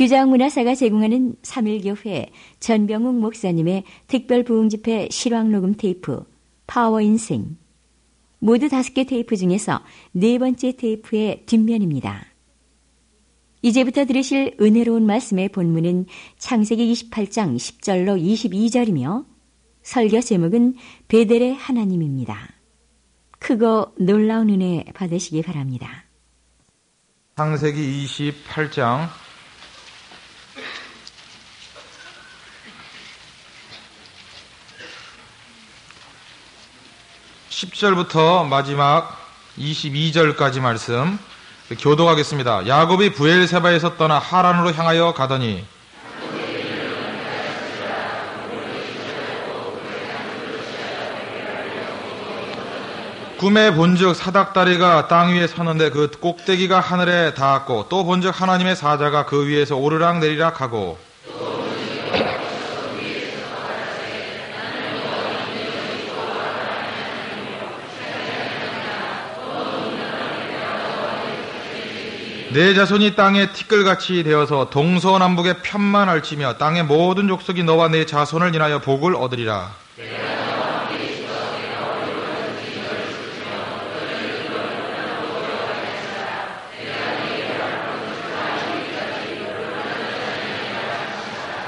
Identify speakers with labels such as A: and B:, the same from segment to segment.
A: 규장문화사가 제공하는 3일교회 전병욱 목사님의 특별 부흥집회 실황녹음 테이프 파워 인생 모두 다섯 개 테이프 중에서 네 번째 테이프의 뒷면입니다. 이제부터 들으실 은혜로운 말씀의 본문은 창세기 28장 10절로 22절이며 설교 제목은 벧엘의 하나님입니다. 크고 놀라운 은혜 받으시기 바랍니다.
B: 창세기 28장 10절부터 마지막 22절까지 말씀 교도하겠습니다. 야곱이 부엘세바에서 떠나 하란으로 향하여 가더니 꿈에 본즉 사닥다리가 땅 위에 섰는데 그 꼭대기가 하늘에 닿았고 또 본즉 하나님의 사자가 그 위에서 오르락 내리락 하고 내 자손이 땅에 티끌같이 되어서 동서남북의 편만 얽히며 땅의 모든 족속이 너와 내 자손을 인하여 복을 얻으리라.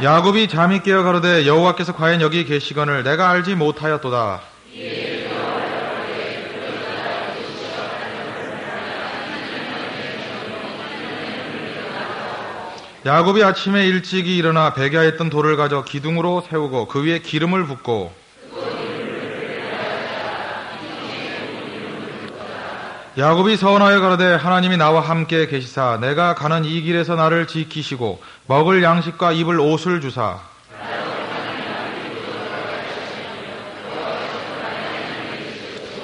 B: 야곱이 잠이 깨어 가로되 여호와께서 과연 여기 계시거늘 내가 알지 못하였도다. 야곱이 아침에 일찍이 일어나 백야에 있던 돌을 가져 기둥으로 세우고 그 위에 기름을 붓고 야곱이 서원하여 가로되 하나님이 나와 함께 계시사 내가 가는 이 길에서 나를 지키시고 먹을 양식과 입을 옷을 주사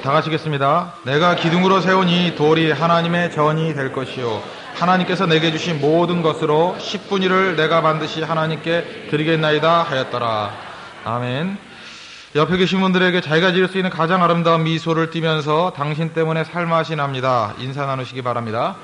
B: 다 가시겠습니다. 내가 기둥으로 세운 이 돌이 하나님의 전이 될 것이요 하나님께서 내게 주신 모든 것으로 10분 일을 내가 반드시 하나님께 드리겠나이다 하였더라. 아멘. 옆에 계신 분들에게 자기가 지을 수 있는 가장 아름다운 미소를 띠면서 당신 때문에 살맛이 납니다. 인사 나누시기 바랍니다.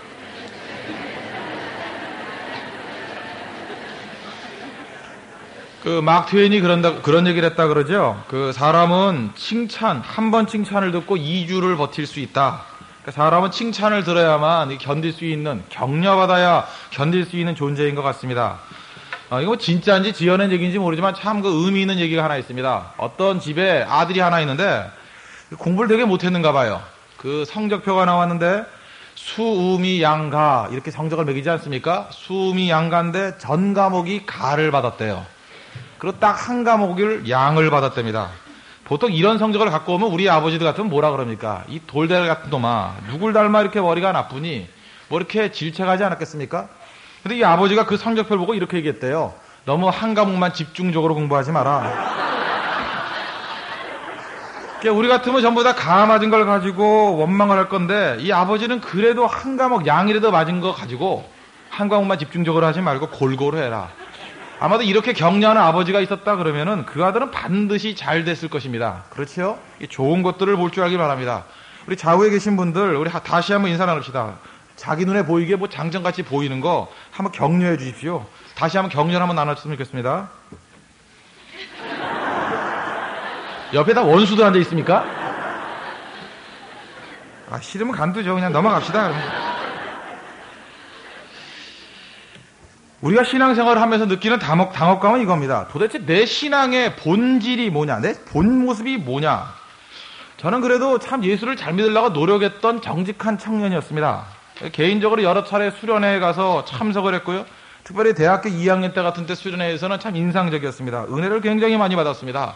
B: 그막 트웨인이 그런다 그런 얘기를 했다 그러죠. 그 사람은 칭찬 한 번 칭찬을 듣고 2주를 버틸 수 있다. 그러니까 사람은 칭찬을 들어야만 견딜 수 있는 격려받아야 견딜 수 있는 존재인 것 같습니다. 어, 이거 뭐 진짜인지 지어낸 얘기인지 모르지만 참 그 의미 있는 얘기가 하나 있습니다. 어떤 집에 아들이 하나 있는데 공부를 되게 못했는가 봐요. 그 성적표가 나왔는데 수음이 양가 이렇게 성적을 매기지 않습니까? 수음이 양가인데 전 과목이 가를 받았대요. 그리고 딱 한 과목을 양을 받았답니다. 보통 이런 성적을 갖고 오면 우리 아버지들 같으면 뭐라 그럽니까? 이 돌대를 같은 놈아 누굴 닮아 이렇게 머리가 나쁘니 뭐 이렇게 질책하지 않았겠습니까? 근데 이 아버지가 그 성적표를 보고 이렇게 얘기했대요. 너무 한 과목만 집중적으로 공부하지 마라. 그러니까 우리 같으면 전부 다 가 맞은 걸 가지고 원망을 할 건데 이 아버지는 그래도 한 과목 양이라도 맞은 거 가지고 한 과목만 집중적으로 하지 말고 골고루 해라. 아마도 이렇게 격려하는 아버지가 있었다 그러면은 그 아들은 반드시 잘 됐을 것입니다. 그렇지요? 좋은 것들을 볼 줄 알기 바랍니다. 우리 좌우에 계신 분들 우리 다시 한번 인사 나눕시다. 자기 눈에 보이게 뭐 장정같이 보이는 거 한번 격려해 주십시오. 다시 한번 격려 한번 나눠줬으면 좋겠습니다. 옆에 다 원수들 앉아 있습니까? 아, 싫으면 간두죠. 그냥 넘어갑시다. 그러면. 우리가 신앙생활을 하면서 느끼는 당혹, 당혹감은 이겁니다. 도대체 내 신앙의 본질이 뭐냐? 내 본 모습이 뭐냐? 저는 그래도 참 예수를 잘 믿으려고 노력했던 정직한 청년이었습니다. 개인적으로 여러 차례 수련회에 가서 참석을 했고요. 특별히 대학교 2학년 때 같은 때 수련회에서는 참 인상적이었습니다. 은혜를 굉장히 많이 받았습니다.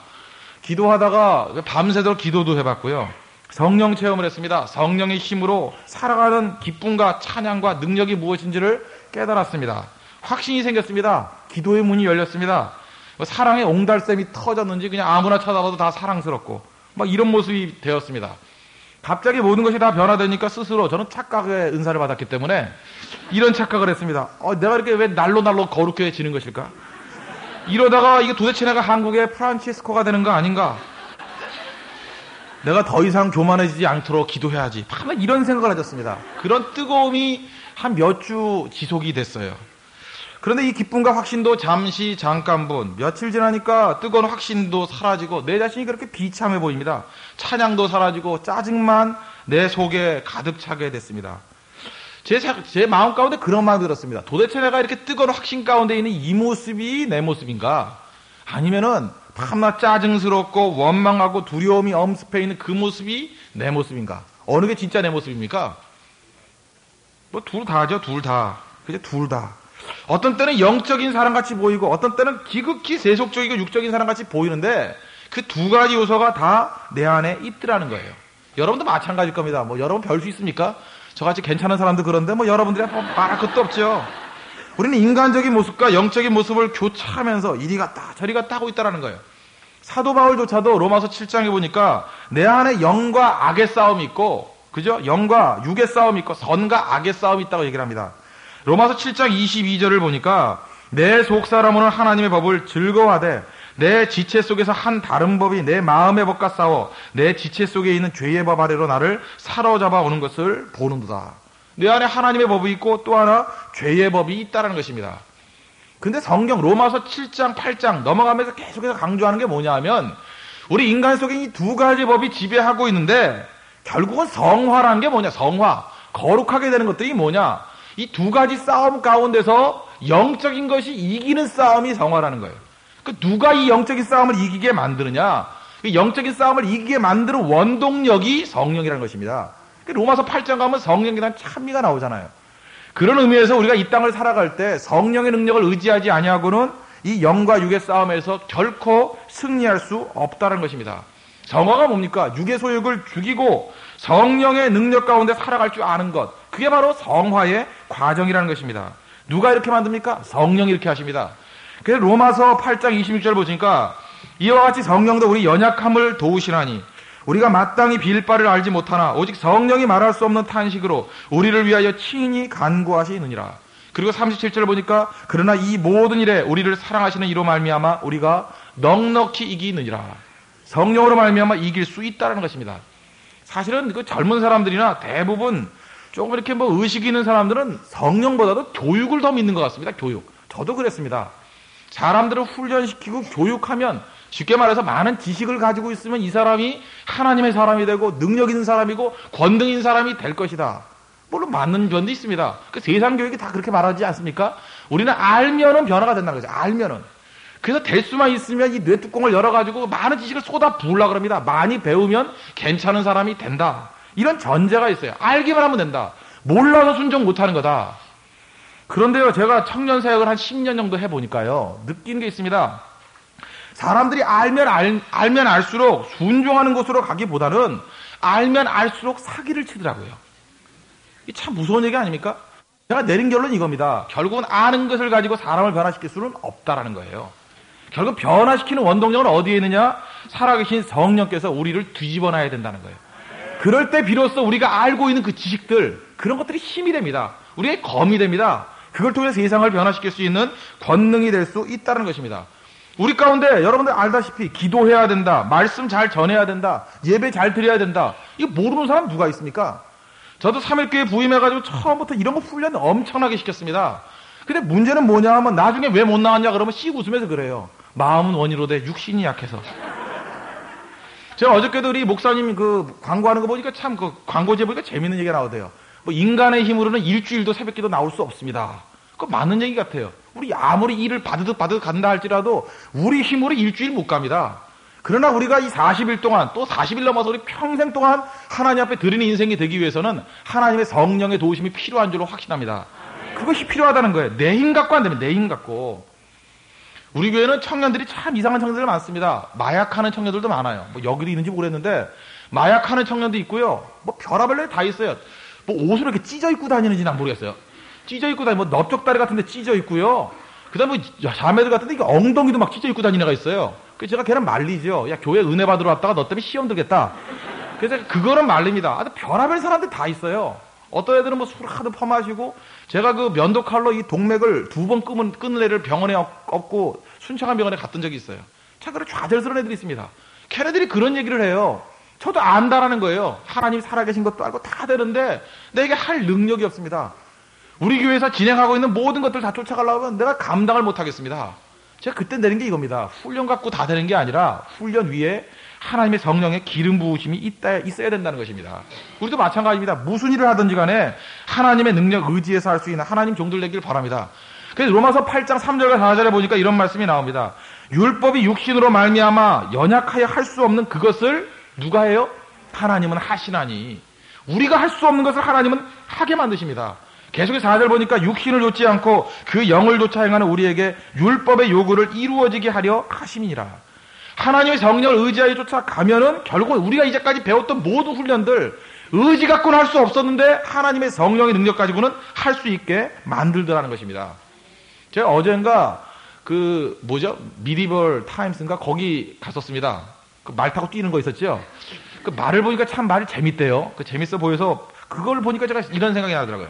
B: 기도하다가 밤새도록 기도도 해봤고요. 성령 체험을 했습니다. 성령의 힘으로 살아가는 기쁨과 찬양과 능력이 무엇인지를 깨달았습니다. 확신이 생겼습니다. 기도의 문이 열렸습니다. 뭐 사랑의 옹달샘이 터졌는지 그냥 아무나 쳐다봐도 다 사랑스럽고 막 이런 모습이 되었습니다. 갑자기 모든 것이 다 변화되니까 스스로 저는 착각의 은사를 받았기 때문에 이런 착각을 했습니다. 어, 내가 이렇게 왜 날로 날로 거룩해지는 것일까? 이러다가 이게 도대체 내가 한국의 프란치스코가 되는 거 아닌가? 내가 더 이상 교만해지지 않도록 기도해야지. 아마 이런 생각을 하셨습니다. 그런 뜨거움이 한 몇 주 지속이 됐어요. 그런데 이 기쁨과 확신도 잠시 잠깐분 며칠 지나니까 뜨거운 확신도 사라지고 내 자신이 그렇게 비참해 보입니다. 찬양도 사라지고 짜증만 내 속에 가득 차게 됐습니다. 제, 제 마음 가운데 그런 마음이 들었습니다. 도대체 내가 이렇게 뜨거운 확신 가운데 있는 이 모습이 내 모습인가? 아니면은 밤낮 짜증스럽고 원망하고 두려움이 엄습해 있는 그 모습이 내 모습인가? 어느 게 진짜 내 모습입니까? 뭐 둘 다죠, 둘 다. 그죠, 둘 다. 어떤 때는 영적인 사람 같이 보이고 어떤 때는 기극히 세속적이고 육적인 사람 같이 보이는데 그 두 가지 요소가 다 내 안에 있더라는 거예요. 여러분도 마찬가지일 겁니다. 뭐 여러분 별 수 있습니까? 저같이 괜찮은 사람도 그런데 뭐 여러분들이 뭐 말할 것도 없죠. 우리는 인간적인 모습과 영적인 모습을 교차하면서 이리 갔다 저리 갔다 하고 있다는 거예요. 사도 바울조차도 로마서 7장에 보니까 내 안에 영과 악의 싸움이 있고 그죠? 영과 육의 싸움이 있고 선과 악의 싸움이 있다고 얘기를 합니다. 로마서 7장 22절을 보니까 내 속사람은 하나님의 법을 즐거워하되 내 지체 속에서 한 다른 법이 내 마음의 법과 싸워 내 지체 속에 있는 죄의 법 아래로 나를 사로잡아 오는 것을 보는도다. 내 안에 하나님의 법이 있고 또 하나 죄의 법이 있다는 것입니다. 근데 성경 로마서 7장, 8장 넘어가면서 계속해서 강조하는 게 뭐냐 하면 우리 인간 속에 이 두 가지 법이 지배하고 있는데 결국은 성화라는 게 뭐냐? 성화. 거룩하게 되는 것들이 뭐냐? 이 두 가지 싸움 가운데서 영적인 것이 이기는 싸움이 성화라는 거예요. 그 누가 이 영적인 싸움을 이기게 만드느냐? 영적인 싸움을 이기게 만드는 원동력이 성령이라는 것입니다. 그 로마서 8장 가면 성령이라는 찬미가 나오잖아요. 그런 의미에서 우리가 이 땅을 살아갈 때 성령의 능력을 의지하지 아니하고는 이 영과 육의 싸움에서 결코 승리할 수 없다는 것입니다. 성화가 뭡니까? 육의 소욕을 죽이고 성령의 능력 가운데 살아갈 줄 아는 것. 그게 바로 성화의 과정이라는 것입니다. 누가 이렇게 만듭니까? 성령이 이렇게 하십니다. 그래서 로마서 8장 26절 보시니까 이와 같이 성령도 우리 연약함을 도우시나니 우리가 마땅히 빌 바를 알지 못하나 오직 성령이 말할 수 없는 탄식으로 우리를 위하여 친히 간구하시느니라. 그리고 37절을 보니까 그러나 이 모든 일에 우리를 사랑하시는 이로 말미암아 우리가 넉넉히 이기느니라. 성령으로 말미암아 이길 수 있다는 것입니다. 사실은 그 젊은 사람들이나 대부분 조금 이렇게 뭐 의식 있는 사람들은 성령보다도 교육을 더 믿는 것 같습니다. 교육. 저도 그랬습니다. 사람들을 훈련시키고 교육하면 쉽게 말해서 많은 지식을 가지고 있으면 이 사람이 하나님의 사람이 되고 능력 있는 사람이고 권능 있는 사람이 될 것이다. 물론 맞는 변도 있습니다. 그 세상 교육이 다 그렇게 말하지 않습니까? 우리는 알면은 변화가 된다는 거죠. 알면은. 그래서 될 수만 있으면 이 뇌 뚜껑을 열어가지고 많은 지식을 쏟아 부으려 그럽니다. 많이 배우면 괜찮은 사람이 된다. 이런 전제가 있어요. 알기만 하면 된다. 몰라서 순종 못하는 거다. 그런데요, 제가 청년 사역을 한 10년 정도 해보니까요, 느낀 게 있습니다. 사람들이 알면 알, 알면 알수록 순종하는 곳으로 가기보다는 알면 알수록 사기를 치더라고요. 이 참 무서운 얘기 아닙니까? 제가 내린 결론은 이겁니다. 결국은 아는 것을 가지고 사람을 변화시킬 수는 없다라는 거예요. 결국 변화시키는 원동력은 어디에 있느냐? 살아계신 성령께서 우리를 뒤집어 놔야 된다는 거예요. 그럴 때 비로소 우리가 알고 있는 그 지식들, 그런 것들이 힘이 됩니다. 우리의 검이 됩니다. 그걸 통해 세상을 변화시킬 수 있는 권능이 될 수 있다는 것입니다. 우리 가운데 여러분들 알다시피 기도해야 된다. 말씀 잘 전해야 된다. 예배 잘 드려야 된다. 이거 모르는 사람 누가 있습니까? 저도 3일교회 부임해가지고 처음부터 이런 거 훈련 엄청나게 시켰습니다. 근데 문제는 뭐냐 하면 나중에 왜 못 나왔냐 그러면 씩 웃으면서 그래요. 마음은 원이로 돼 육신이 약해서. 제가 어저께도 우리 목사님 그 광고하는 거 보니까 참 그 광고제 보니까 재밌는 얘기가 나오대요. 뭐 인간의 힘으로는 일주일도 새벽기도 나올 수 없습니다. 그거 맞는 얘기 같아요. 우리 아무리 일을 받으듯 받으듯 간다 할지라도 우리 힘으로 일주일 못 갑니다. 그러나 우리가 이 40일 동안 또 40일 넘어서 우리 평생 동안 하나님 앞에 드리는 인생이 되기 위해서는 하나님의 성령의 도우심이 필요한 줄로 확신합니다. 그것이 필요하다는 거예요. 내 힘 갖고 안 되면 내 힘 갖고. 우리 교회는 청년들이 참 이상한 청년들 많습니다. 마약하는 청년들도 많아요. 뭐 여기도 있는지 모르겠는데 마약하는 청년도 있고요. 뭐 별하별로 다 있어요. 뭐 옷을 이렇게 찢어 입고 다니는지 난 모르겠어요. 찢어 입고 다니 뭐 넓적다리 같은데 찢어 있고요. 그다음에 뭐 자매들 같은데 이게 엉덩이도 막 찢어 입고 다니는 애가 있어요. 그래서 제가 걔는 말리죠. 야 교회 은혜 받으러 왔다가 너 때문에 시험 들겠다. 그래서 그거는 말립니다. 아주 별하별 사람들 다 있어요. 어떤 애들은 뭐술 하도 퍼마시고 제가 그 면도칼로 이 동맥을 두 번 끊은, 끊는 애를 병원에 업고 순창한 병원에 갔던 적이 있어요. 참 그런 좌절스러운 애들이 있습니다. 걔네들이 그런 얘기를 해요. 저도 안다라는 거예요. 하나님 살아계신 것도 알고 다 되는데 내게 할 능력이 없습니다. 우리 교회에서 진행하고 있는 모든 것들 다 쫓아가려고 하면 내가 감당을 못 하겠습니다. 제가 그때 내린 게 이겁니다. 훈련 갖고 다 되는 게 아니라 훈련 위에 하나님의 성령의 기름 부으심이 있다, 있어야 된다는 것입니다. 우리도 마찬가지입니다. 무슨 일을 하든지 간에 하나님의 능력 의지에서 할 수 있는 하나님 종들 되길 바랍니다. 그래서 로마서 8장 3절과 4절에 보니까 이런 말씀이 나옵니다. 율법이 육신으로 말미암아 연약하여 할 수 없는 그것을 누가 해요? 하나님은 하시나니. 우리가 할 수 없는 것을 하나님은 하게 만드십니다. 계속해서 4절 보니까 육신을 좇지 않고 그 영을 좇아 행하는 우리에게 율법의 요구를 이루어지게 하려 하심이니라. 하나님의 성령을 의지하여 쫓아가면은 결국 우리가 이제까지 배웠던 모든 훈련들 의지 갖고는 할 수 없었는데 하나님의 성령의 능력 가지고는 할 수 있게 만들더라는 것입니다. 제가 어젠가 그 뭐죠 미디벌 타임스인가 거기 갔었습니다. 그 말 타고 뛰는 거 있었죠. 그 말을 보니까 참 말이 재밌대요. 그 재밌어 보여서 그걸 보니까 제가 이런 생각이 나더라고요.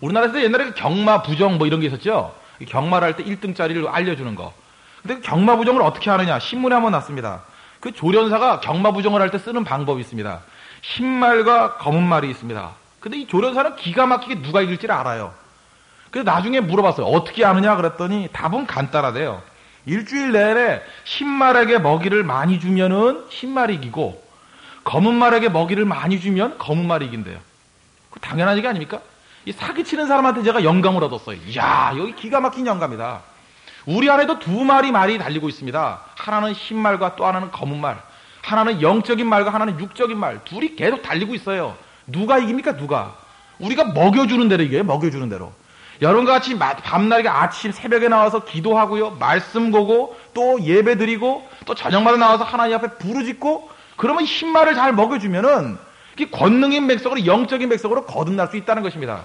B: 우리나라에서 옛날에 그 경마 부정 뭐 이런 게 있었죠. 경마를 할 때 1등짜리를 알려주는 거. 근데 경마 부정을 어떻게 하느냐? 신문에 한번 났습니다. 그 조련사가 경마 부정을 할 때 쓰는 방법이 있습니다. 흰말과 검은 말이 있습니다. 근데 이 조련사는 기가 막히게 누가 이길지를 알아요. 그래서 나중에 물어봤어요. 어떻게 아느냐? 그랬더니 답은 간단하대요. 일주일 내내 흰말에게 먹이를 많이 주면은 흰말이 이기고 검은 말에게 먹이를 많이 주면 검은 말이 이긴대요. 그 당연한 얘기 아닙니까? 이 사기치는 사람한테 제가 영감을 얻었어요. 이야, 여기 기가 막힌 영감이다. 우리 안에도 두 마리 말이 달리고 있습니다. 하나는 흰 말과 또 하나는 검은 말. 하나는 영적인 말과 하나는 육적인 말. 둘이 계속 달리고 있어요. 누가 이깁니까? 누가? 우리가 먹여주는 대로 이겨요. 먹여주는 대로. 여러분과 같이 밤낮에 아침 새벽에 나와서 기도하고요. 말씀 보고 또 예배 드리고 또 저녁마다 나와서 하나님 앞에 부르짖고 그러면 흰말을 잘 먹여주면은 권능인 백성으로 영적인 백성으로 거듭날 수 있다는 것입니다.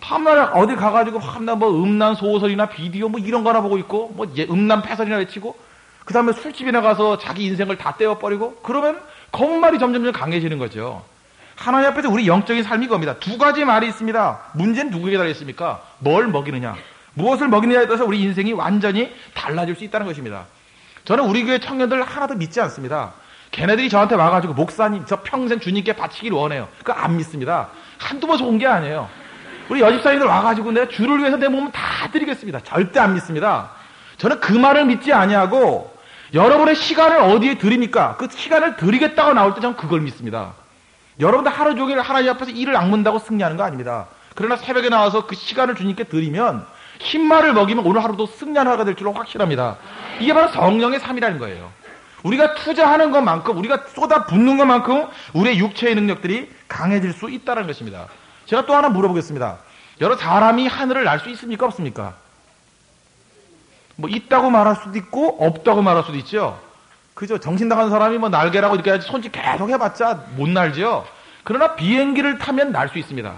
B: 밤날 어디 가가지고 밤날 뭐 음란 소설이나 비디오 뭐 이런 거나 보고 있고 뭐 음란 패설이나 외치고 그 다음에 술집이나 가서 자기 인생을 다 떼어버리고 그러면 검은 말이 점점점 강해지는 거죠. 하나님 앞에서 우리 영적인 삶이 겁니다. 두 가지 말이 있습니다. 문제는 누구에게 달려있습니까? 뭘 먹이느냐. 무엇을 먹이느냐에 따라서 우리 인생이 완전히 달라질 수 있다는 것입니다. 저는 우리 교회 청년들 하나도 믿지 않습니다. 걔네들이 저한테 와가지고 목사님 저 평생 주님께 바치길 원해요. 그거 안 믿습니다. 한두 번 속은 게 아니에요. 우리 여집사님들 와가지고 내가 주를 위해서 내 몸을 다 드리겠습니다. 절대 안 믿습니다. 저는 그 말을 믿지 아니하고 여러분의 시간을 어디에 드립니까? 그 시간을 드리겠다고 나올 때 저는 그걸 믿습니다. 여러분들 하루 종일 하나님 앞에서 일을 악문다고 승리하는 거 아닙니다. 그러나 새벽에 나와서 그 시간을 주님께 드리면 흰말을 먹이면 오늘 하루도 승리하는 하루가 될 줄로 확실합니다. 이게 바로 성령의 삶이라는 거예요. 우리가 투자하는 것만큼 우리가 쏟아 붓는 것만큼 우리의 육체의 능력들이 강해질 수 있다는 것입니다. 제가 또 하나 물어보겠습니다. 여러 사람이 하늘을 날 수 있습니까? 없습니까? 뭐 있다고 말할 수도 있고 없다고 말할 수도 있죠. 그죠? 정신 나간 사람이 뭐 날개라고 이렇게 손짓 계속 해봤자 못 날죠. 그러나 비행기를 타면 날 수 있습니다.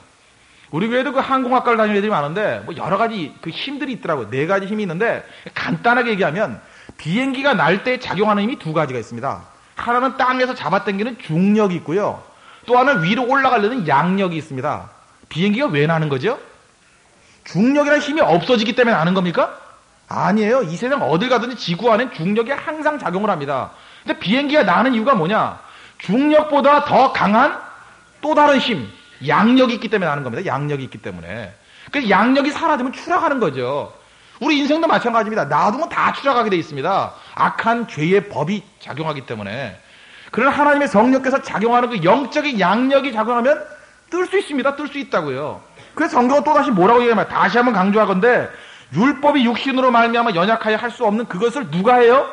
B: 우리 교회도 그 항공학과를 다니는 애들이 많은데 뭐 여러 가지 그 힘들이 있더라고요. 네 가지 힘이 있는데 간단하게 얘기하면 비행기가 날 때 작용하는 힘이 두 가지가 있습니다. 하나는 땅에서 잡아당기는 중력이 있고요. 또 하나는 위로 올라가려는 양력이 있습니다. 비행기가 왜 나는 거죠? 중력이라는 힘이 없어지기 때문에 나는 겁니까? 아니에요. 이 세상 어딜 가든지 지구 안엔 중력이 항상 작용을 합니다. 근데 비행기가 나는 이유가 뭐냐? 중력보다 더 강한 또 다른 힘, 양력이 있기 때문에 나는 겁니다. 양력이 있기 때문에. 그 양력이 사라지면 추락하는 거죠. 우리 인생도 마찬가지입니다. 놔두면 다 추락하게 돼 있습니다. 악한 죄의 법이 작용하기 때문에. 그러나 하나님의 성령께서 작용하는 그 영적인 양력이 작용하면 뜰 수 있습니다. 뜰 수 있다고요. 그래서 성경은 또다시 뭐라고 얘기하면 다시 한번 강조하건데 율법이 육신으로 말미암아 연약하여 할 수 없는 그것을 누가 해요?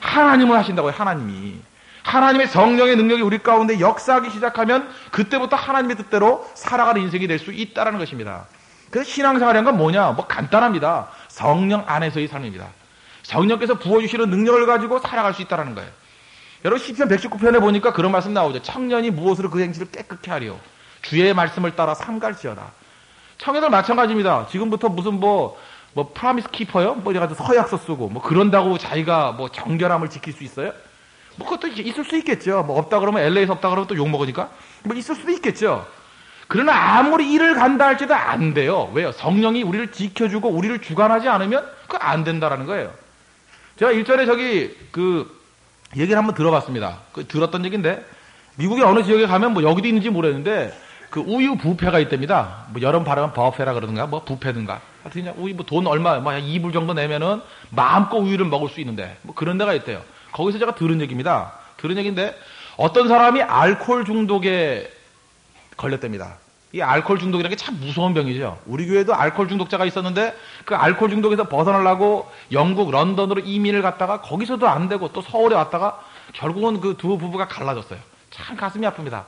B: 하나님을 하신다고요. 하나님이. 하나님의 성령의 능력이 우리 가운데 역사하기 시작하면 그때부터 하나님의 뜻대로 살아가는 인생이 될 수 있다는 것입니다. 그래서 신앙생활이란 건 뭐냐? 뭐 간단합니다. 성령 안에서의 삶입니다. 성령께서 부어주시는 능력을 가지고 살아갈 수 있다는 거예요. 여러분 시편 119편에 보니까 그런 말씀 나오죠. 청년이 무엇으로 그 행실을 깨끗게 하리요. 주의 말씀을 따라 삼갈지어다. 청년들 마찬가지입니다. 지금부터 무슨 뭐, 뭐, 프라미스 키퍼요? 뭐, 이래가지고 서약서 쓰고, 뭐, 그런다고 자기가 뭐, 정결함을 지킬 수 있어요? 뭐, 그것도 있을 수 있겠죠. 뭐, 없다 그러면, LA에서 없다 그러면 또 욕먹으니까? 뭐, 있을 수도 있겠죠. 그러나 아무리 일을 간다 할지도 안 돼요. 왜요? 성령이 우리를 지켜주고, 우리를 주관하지 않으면, 그거 안 된다라는 거예요. 제가 일전에 저기, 그, 얘기를 한번 들어봤습니다. 그 들었던 얘기인데, 미국의 어느 지역에 가면 뭐, 여기도 있는지 모르겠는데, 그 우유 부페가 있답니다. 뭐 여름 발음은 버페라 그러든가 뭐 부페든가. 하여튼 그냥 우유 뭐 돈 얼마 뭐 2불 정도 내면은 마음껏 우유를 먹을 수 있는데 뭐 그런 데가 있대요. 거기서 제가 들은 얘기입니다. 들은 얘기인데 어떤 사람이 알코올 중독에 걸렸답니다. 이 알코올 중독이라는 게 참 무서운 병이죠. 우리 교회도 알코올 중독자가 있었는데 그 알코올 중독에서 벗어나려고 영국 런던으로 이민을 갔다가 거기서도 안 되고 또 서울에 왔다가 결국은 그 두 부부가 갈라졌어요. 참 가슴이 아픕니다.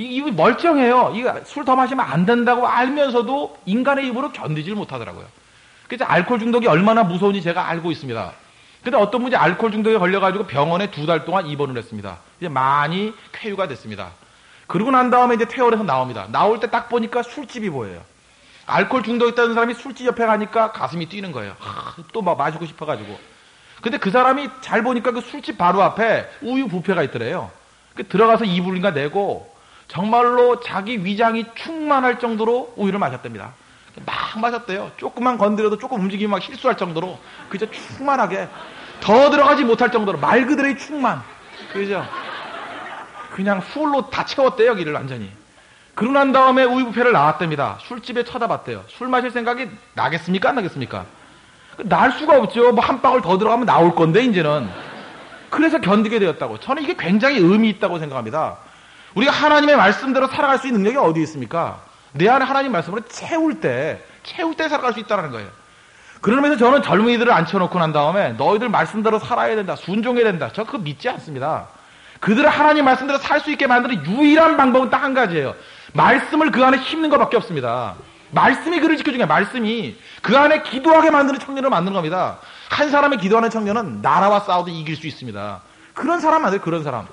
B: 이, 이 멀쩡해요. 술 더 마시면 안 된다고 알면서도 인간의 입으로 견디질 못하더라고요. 그래서 알코올 중독이 얼마나 무서운지 제가 알고 있습니다. 근데 어떤 분이 알코올 중독에 걸려가지고 병원에 두 달 동안 입원을 했습니다. 이제 많이 쾌유가 됐습니다. 그러고 난 다음에 이제 퇴원해서 나옵니다. 나올 때 딱 보니까 술집이 보여요. 알코올 중독 있다는 사람이 술집 옆에 가니까 가슴이 뛰는 거예요. 또 막 마시고 싶어가지고. 근데 그 사람이 잘 보니까 그 술집 바로 앞에 우유 부페가 있더래요. 그 들어가서 이불인가 내고 정말로 자기 위장이 충만할 정도로 우유를 마셨답니다. 막 마셨대요. 조금만 건드려도 조금 움직이면 막 실수할 정도로 그저 충만하게 더 들어가지 못할 정도로 말 그대로의 충만. 그죠? 그냥 술로 다 채웠대요, 여기를 완전히. 그러고 난 다음에 우유부페를 나왔답니다. 술집에 쳐다봤대요. 술 마실 생각이 나겠습니까? 안 나겠습니까? 날 수가 없죠. 뭐 한 방울 더 들어가면 나올 건데, 이제는. 그래서 견디게 되었다고. 저는 이게 굉장히 의미 있다고 생각합니다. 우리가 하나님의 말씀대로 살아갈 수 있는 능력이 어디 있습니까? 내 안에 하나님 말씀으로 채울 때, 채울 때 살아갈 수 있다는 거예요. 그러면서 저는 젊은이들을 앉혀놓고 난 다음에 너희들 말씀대로 살아야 된다. 순종해야 된다. 저 그거 믿지 않습니다. 그들을 하나님 말씀대로 살 수 있게 만드는 유일한 방법은 딱 한 가지예요. 말씀을 그 안에 심는 것밖에 없습니다. 말씀이 그를 지켜주게 말씀이 그 안에 기도하게 만드는 청년을 만드는 겁니다. 한 사람의 기도하는 청년은 나라와 싸워도 이길 수 있습니다. 그런 사람 만들 그런 사람.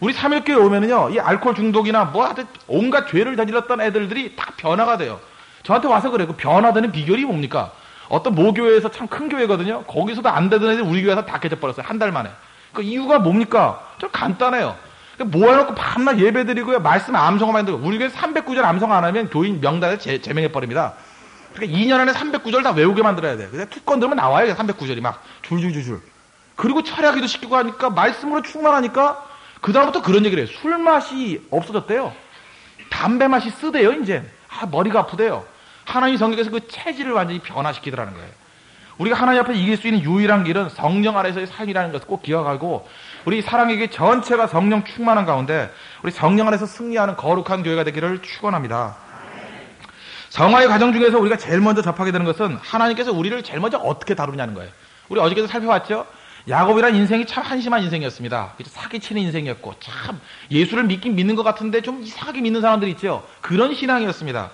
B: 우리 삼일교회 오면은요, 이 알코올 중독이나 뭐 하여튼 온갖 죄를 저질렀던 애들들이 다 변화가 돼요. 저한테 와서 그래요. 그 변화되는 비결이 뭡니까? 어떤 모교회에서 참 큰 교회거든요. 거기서도 안 되던 애들 우리 교회에서 다 깨져버렸어요. 한 달 만에. 그 이유가 뭡니까? 좀 간단해요. 모아놓고 밤낮 예배 드리고요. 말씀 암송만 들고 우리 교회 309절 암송 안 하면 교인 명단에 제, 제명해버립니다. 그러니까 2년 안에 309절 다 외우게 만들어야 돼요. 그래서 투건 들으면 나와요. 309절이 막 줄줄줄줄. 그리고 철야기도 시키고 하니까 말씀으로 충만하니까 그다음부터 그런 얘기를 해요. 술 맛이 없어졌대요. 담배 맛이 쓰대요, 이제. 아, 머리가 아프대요. 하나님 성경에서 그 체질을 완전히 변화시키더라는 거예요. 우리가 하나님 앞에 이길 수 있는 유일한 길은 성령 아래서의 삶이라는 것을 꼭 기억하고 우리 사랑에게 전체가 성령 충만한 가운데 우리 성령 안에서 승리하는 거룩한 교회가 되기를 축원합니다. 성화의 과정 중에서 우리가 제일 먼저 접하게 되는 것은 하나님께서 우리를 제일 먼저 어떻게 다루냐는 거예요. 우리 어저께도 살펴봤죠? 야곱이란 인생이 참 한심한 인생이었습니다. 사기치는 인생이었고 참 예수를 믿긴 믿는 것 같은데 좀 이상하게 믿는 사람들이 있죠. 그런 신앙이었습니다.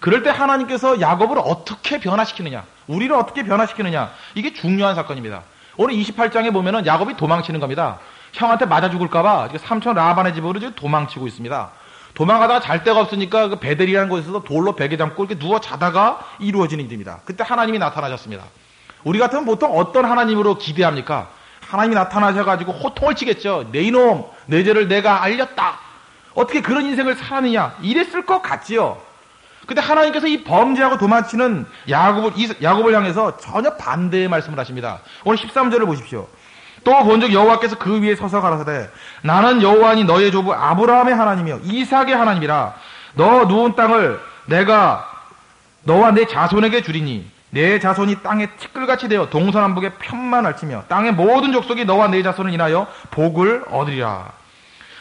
B: 그럴 때 하나님께서 야곱을 어떻게 변화시키느냐, 우리를 어떻게 변화시키느냐, 이게 중요한 사건입니다. 오늘 28장에 보면은 야곱이 도망치는 겁니다. 형한테 맞아 죽을까봐 삼촌 라반의 집으로 지금 도망치고 있습니다. 도망가다가 잘 데가 없으니까 그 베델이라는 곳에서 돌로 베개 잡고 이렇게 누워 자다가 이루어지는 일입니다. 그때 하나님이 나타나셨습니다. 우리 같으면 보통 어떤 하나님으로 기대합니까? 하나님이 나타나셔가지고 호통을 치겠죠. 내 이놈, 내 죄를 내가 알렸다. 어떻게 그런 인생을 살았느냐? 이랬을 것 같지요. 근데 하나님께서 이 범죄하고 도망치는 야곱을, 야곱을 향해서 전혀 반대의 말씀을 하십니다. 오늘 13절을 보십시오. 또 본적 여호와께서 그 위에 서서 가라사대 나는 여호와니 너의 조부 아브라함의 하나님이요 이삭의 하나님이라 너 누운 땅을 내가 너와 내 자손에게 주리니 내 자손이 땅에 티끌같이 되어 동서남북에 편만 알치며 땅의 모든 족속이 너와 내 자손을 인하여 복을 얻으리라.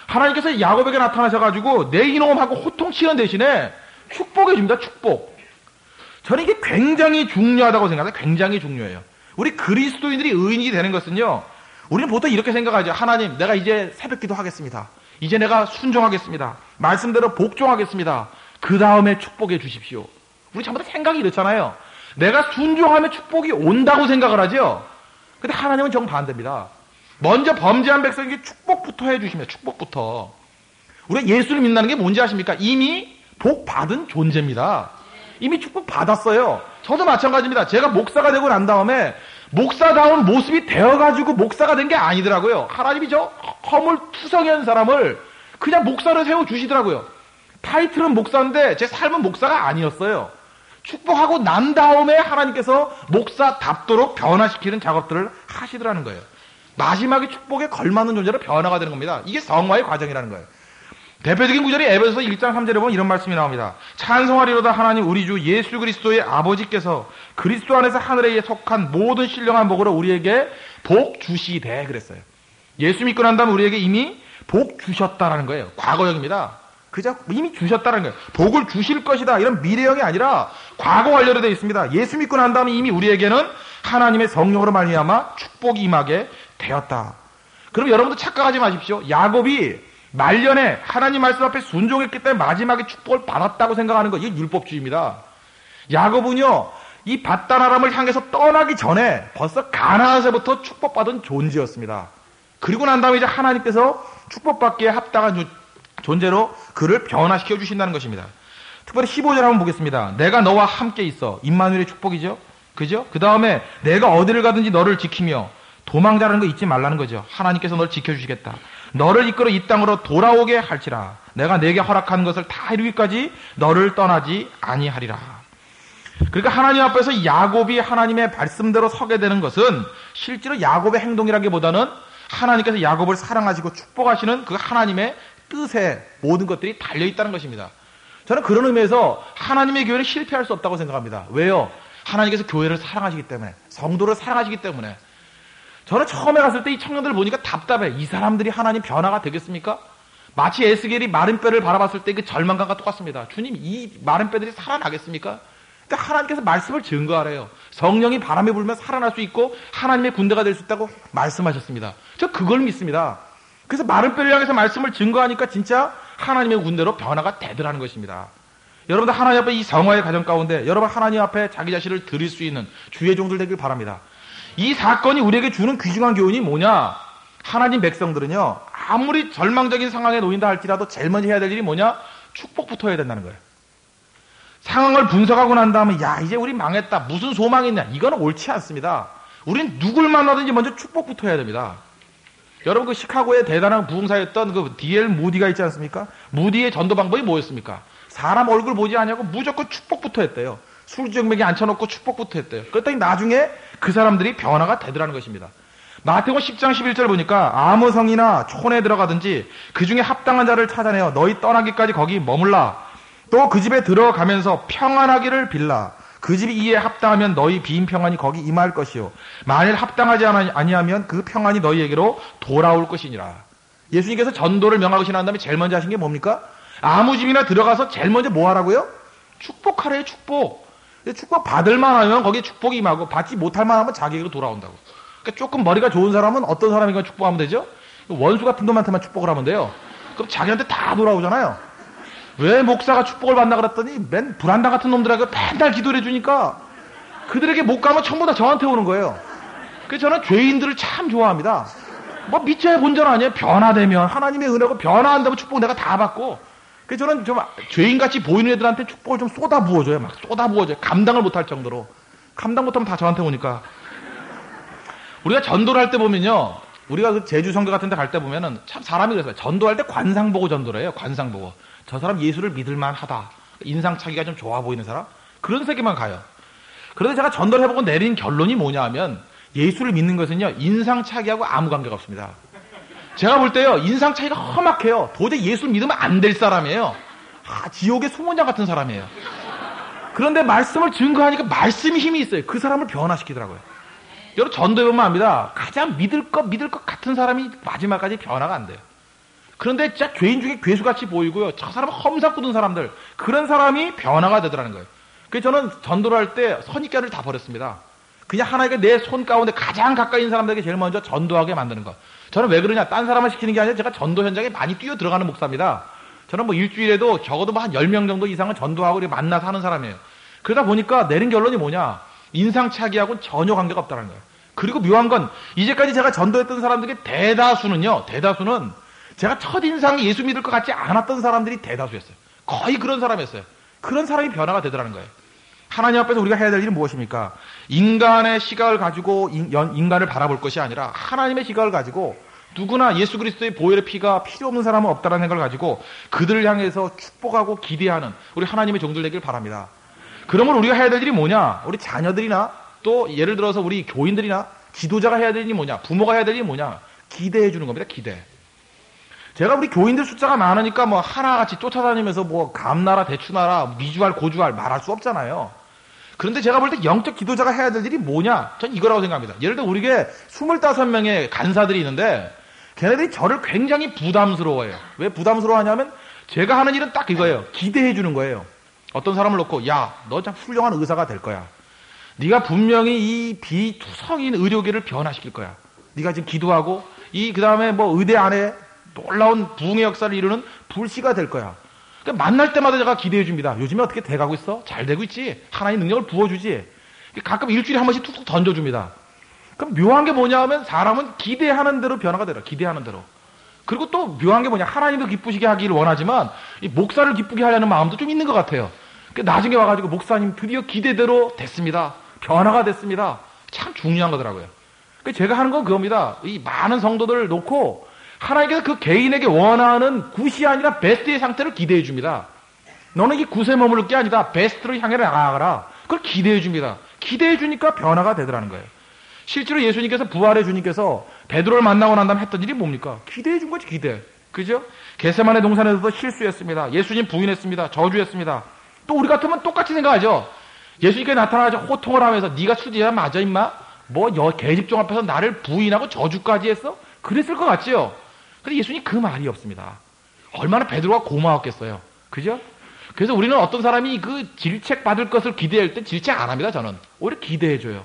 B: 하나님께서 야곱에게 나타나셔가지고 내 이놈하고 호통치는 대신에 축복해 줍니다. 축복. 저는 이게 굉장히 중요하다고 생각해요. 굉장히 중요해요. 우리 그리스도인들이 의인이 되는 것은요. 우리는 보통 이렇게 생각하죠. 하나님, 내가 이제 새벽기도 하겠습니다. 이제 내가 순종하겠습니다. 말씀대로 복종하겠습니다. 그 다음에 축복해 주십시오. 우리 전부 다 생각이 이렇잖아요. 내가 순종하면 축복이 온다고 생각을 하죠. 근데 하나님은 정반대입니다. 먼저 범죄한 백성에게 축복부터 해주십니다. 축복부터. 우리가 예수를 믿는다는 게 뭔지 아십니까? 이미 복 받은 존재입니다. 이미 축복 받았어요. 저도 마찬가지입니다. 제가 목사가 되고 난 다음에 목사다운 모습이 되어가지고 목사가 된 게 아니더라고요. 하나님이 저 허물 투성이한 사람을 그냥 목사로 세워주시더라고요. 타이틀은 목사인데 제 삶은 목사가 아니었어요. 축복하고 난 다음에 하나님께서 목사답도록 변화시키는 작업들을 하시더라는 거예요. 마지막에 축복에 걸맞는 존재로 변화가 되는 겁니다. 이게 성화의 과정이라는 거예요. 대표적인 구절이 에베소서 1장 3절에 보면 이런 말씀이 나옵니다. 찬송하리로다 하나님 우리 주 예수 그리스도의 아버지께서 그리스도 안에서 하늘에 속한 모든 신령한 복으로 우리에게 복 주시되 그랬어요. 예수 믿고 난 다음에 우리에게 이미 복 주셨다라는 거예요. 과거형입니다. 그저 이미 주셨다는 거예요. 복을 주실 것이다. 이런 미래형이 아니라 과거 완료로 되어 있습니다. 예수 믿고 난 다음에 이미 우리에게는 하나님의 성령으로 말미암아 축복이 임하게 되었다. 그럼 여러분도 착각하지 마십시오. 야곱이 말년에 하나님 말씀 앞에 순종했기 때문에 마지막에 축복을 받았다고 생각하는 거 이게 율법주의입니다. 야곱은요 이 바다나람을 향해서 떠나기 전에 벌써 가나안에서부터 축복받은 존재였습니다. 그리고 난 다음에 이제 하나님께서 축복받기에 합당한 존재로 그를 변화시켜 주신다는 것입니다. 특별히 15절 한번 보겠습니다. 내가 너와 함께 있어. 임마누엘의 축복이죠. 그죠? 그 다음에 내가 어디를 가든지 너를 지키며 도망자라는 거 잊지 말라는 거죠. 하나님께서 너를 지켜주시겠다. 너를 이끌어 이 땅으로 돌아오게 할지라. 내가 내게 허락한 것을 다 이루기까지 너를 떠나지 아니하리라. 그러니까 하나님 앞에서 야곱이 하나님의 말씀대로 서게 되는 것은 실제로 야곱의 행동이라기보다는 하나님께서 야곱을 사랑하시고 축복하시는 그 하나님의 뜻에 모든 것들이 달려 있다는 것입니다. 저는 그런 의미에서 하나님의 교회는 실패할 수 없다고 생각합니다. 왜요? 하나님께서 교회를 사랑하시기 때문에, 성도를 사랑하시기 때문에. 저는 처음에 갔을 때 이 청년들 보니까 답답해. 이 사람들이 하나님 변화가 되겠습니까? 마치 에스겔이 마른 뼈를 바라봤을 때 그 절망감과 똑같습니다. 주님, 이 마른 뼈들이 살아나겠습니까? 그러니까 하나님께서 말씀을 증거하래요. 성령이 바람에 불면 살아날 수 있고 하나님의 군대가 될 수 있다고 말씀하셨습니다. 저 그걸 믿습니다. 그래서 마른 뼈를 향해서 말씀을 증거하니까 진짜 하나님의 군대로 변화가 되더라는 것입니다. 여러분들 하나님 앞에 이 성화의 가정 가운데 여러분 하나님 앞에 자기 자신을 드릴 수 있는 주의 종들 되길 바랍니다. 이 사건이 우리에게 주는 귀중한 교훈이 뭐냐? 하나님 백성들은요, 아무리 절망적인 상황에 놓인다 할지라도 제일 먼저 해야 될 일이 뭐냐? 축복부터 해야 된다는 거예요. 상황을 분석하고 난 다음에, 야, 이제 우리 망했다. 무슨 소망이 있냐? 이거는 옳지 않습니다. 우린 누굴 만나든지 먼저 축복부터 해야 됩니다. 여러분 그 시카고의 대단한 부흥사였던 그 D.L. 무디가 있지 않습니까? 무디의 전도 방법이 뭐였습니까? 사람 얼굴 보지 않냐고 무조건 축복부터 했대요. 술정맥에 앉혀놓고 축복부터 했대요. 그랬더니 나중에 그 사람들이 변화가 되더라는 것입니다. 마태복음 10장 11절 보니까 아무 성이나 촌에 들어가든지 그 중에 합당한 자를 찾아내어 너희 떠나기까지 거기 머물라. 또 그 집에 들어가면서 평안하기를 빌라. 그 집이 이에 합당하면 너희 빈 평안이 거기 임할 것이요. 만일 합당하지 아니하면 그 평안이 너희에게로 돌아올 것이니라. 예수님께서 전도를 명하고 난 다음에 제일 먼저 하신 게 뭡니까? 아무 집이나 들어가서 제일 먼저 뭐 하라고요? 축복하래요, 축복. 축복 받을 만 하면 거기에 축복이 임하고 받지 못할 만 하면 자기에게로 돌아온다고. 그러니까 조금 머리가 좋은 사람은 어떤 사람인가 축복하면 되죠? 원수 같은 놈한테만 축복을 하면 돼요. 그럼 자기한테 다 돌아오잖아요. 왜 목사가 축복을 받나 그랬더니 맨 불안당 같은 놈들에게 맨날 기도를 해주니까 그들에게 못 가면 전부 다 저한테 오는 거예요. 그래서 저는 죄인들을 참 좋아합니다. 뭐 미쳐야 본전 아니에요? 변화되면 하나님의 은혜고 변화한다면 축복 내가 다 받고 그래서 저는 좀 죄인같이 보이는 애들한테 축복을 좀 쏟아 부어줘요. 막 쏟아 부어줘요. 감당을 못할 정도로. 감당 못하면 다 저한테 오니까. 우리가 전도를 할 때 보면요. 우리가 그 제주 성교 같은 데 갈 때 보면은 참 사람이 그래서 전도할 때 관상 보고 전도를 해요. 관상 보고. 저 사람 예수를 믿을만 하다. 인상차기가 좀 좋아 보이는 사람? 그런 세계만 가요. 그런데 제가 전도를 해보고 내린 결론이 뭐냐 하면 예수를 믿는 것은요. 인상차기하고 아무 관계가 없습니다. 제가 볼 때요, 인상 차이가 험악해요. 도저히 예수를 믿으면 안 될 사람이에요. 아, 지옥의 소문자 같은 사람이에요. 그런데 말씀을 증거하니까 말씀이 힘이 있어요. 그 사람을 변화시키더라고요. 여러분, 전도해 보면 압니다. 가장 믿을 것, 믿을 것 같은 사람이 마지막까지 변화가 안 돼요. 그런데 진짜 죄인 중에 괴수같이 보이고요. 저 사람은 험사 꾸는 사람들. 그런 사람이 변화가 되더라는 거예요. 그래서 저는 전도를 할 때 선입견을 다 버렸습니다. 그냥 하나님께 내 손 가운데 가장 가까이 있는 사람들에게 제일 먼저 전도하게 만드는 것. 저는 왜 그러냐? 딴 사람을 시키는 게 아니라 제가 전도 현장에 많이 뛰어 들어가는 목사입니다. 저는 뭐 일주일에도 적어도 뭐 한 10명 정도 이상은 전도하고 만나서 하는 사람이에요. 그러다 보니까 내린 결론이 뭐냐? 인상차기하고 전혀 관계가 없다는 거예요. 그리고 묘한 건 이제까지 제가 전도했던 사람들의 대다수는요. 대다수는 제가 첫인상이 예수 믿을 것 같지 않았던 사람들이 대다수였어요. 거의 그런 사람이었어요. 그런 사람이 변화가 되더라는 거예요. 하나님 앞에서 우리가 해야 될 일은 무엇입니까? 인간의 시각을 가지고 인간을 바라볼 것이 아니라 하나님의 시각을 가지고 누구나 예수 그리스도의 보혈의 피가 필요 없는 사람은 없다라는 생각을 가지고 그들을 향해서 축복하고 기대하는 우리 하나님의 종들 되길 바랍니다. 그러면 우리가 해야 될 일이 뭐냐? 우리 자녀들이나 또 예를 들어서 우리 교인들이나 지도자가 해야 될 일이 뭐냐? 부모가 해야 될 일이 뭐냐? 기대해 주는 겁니다. 기대. 제가 우리 교인들 숫자가 많으니까 뭐 하나같이 쫓아다니면서 뭐 감나라 대추나라 미주알 고주알 말할 수 없잖아요. 그런데 제가 볼 때 영적 기도자가 해야 될 일이 뭐냐? 전 이거라고 생각합니다. 예를 들어 우리게 25명의 간사들이 있는데 걔네들이 저를 굉장히 부담스러워해요. 왜 부담스러워하냐면 제가 하는 일은 딱 이거예요. 기대해 주는 거예요. 어떤 사람을 놓고 야, 너 참 훌륭한 의사가 될 거야. 네가 분명히 이 비투성인 의료계를 변화시킬 거야. 네가 지금 기도하고 이 그다음에 뭐 의대 안에 놀라운 부흥의 역사를 이루는 불씨가 될 거야. 그러니까 만날 때마다 제가 기대해 줍니다. 요즘에 어떻게 돼가고 있어? 잘 되고 있지? 하나님 능력을 부어주지? 가끔 일주일에 한 번씩 툭툭 던져줍니다. 그럼 묘한 게 뭐냐 하면 사람은 기대하는 대로 변화가 되라. 기대하는 대로. 그리고 또 묘한 게 뭐냐. 하나님도 기쁘시게 하기를 원하지만 이 목사를 기쁘게 하려는 마음도 좀 있는 것 같아요. 그러니까 나중에 와가지고 목사님 드디어 기대대로 됐습니다. 변화가 됐습니다. 참 중요한 거더라고요. 그러니까 제가 하는 건 그겁니다. 이 많은 성도들을 놓고 하나님께서 그 개인에게 원하는 굿이 아니라 베스트의 상태를 기대해 줍니다. 너는 이 굿에 머무를 게 아니다. 베스트로 향해 나아가라. 그걸 기대해 줍니다. 기대해 주니까 변화가 되더라는 거예요. 실제로 예수님께서 부활해 주님께서 베드로를 만나고 난 다음에 했던 일이 뭡니까? 기대해 준 거지, 기대. 그죠? 게세만의 동산에서도 실수했습니다. 예수님 부인했습니다. 저주했습니다. 또 우리 같으면 똑같이 생각하죠. 예수님께 나타나서 호통을 하면서 네가 수지야 맞아 임마? 뭐 개집종 앞에서 나를 부인하고 저주까지 했어? 그랬을 것 같지요. 근데 예수님 그 말이 없습니다. 얼마나 베드로가 고마웠겠어요. 그죠? 그래서 우리는 어떤 사람이 그 질책 받을 것을 기대할 때 질책 안 합니다. 저는 오히려 기대해 줘요.